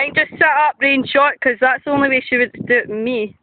might just sit up rain short because that's the only way she would do it with me.